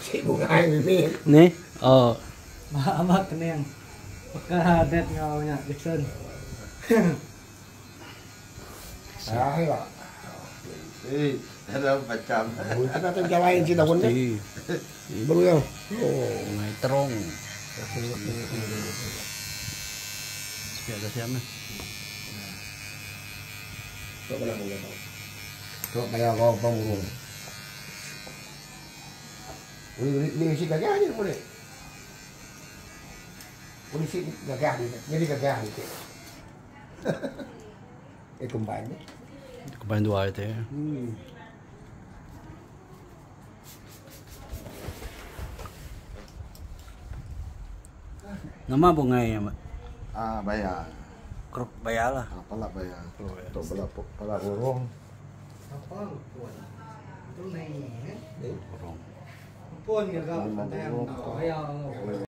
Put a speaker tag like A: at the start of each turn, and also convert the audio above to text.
A: si bunga ini
B: Ni? Oh,
C: Maamak na yan. Pagka-dead nga ako niya, Dixon.
A: ay ba
D: Eh, ano macam.
A: buti natin gawain si Dawon na
B: di.
A: baru yan oh
B: May terong. Siya ada siya na.
A: Ito pala muna to. Ito Boleh gagah je boleh. Boleh gagah dia. Jadi gagah dia. eh kembang.
B: Kembang dua itu. Eh?
A: Hmm.
B: Nama bunga ya, Mbak?
D: Ah, bayar.
B: Krok bayar lah.
D: Ah, lah bayar.
B: Oh, ya.
D: Untuk pelak pelak burung.
C: Apa lu? Itu naik,
A: eh?
C: eh 过年了，反正我要。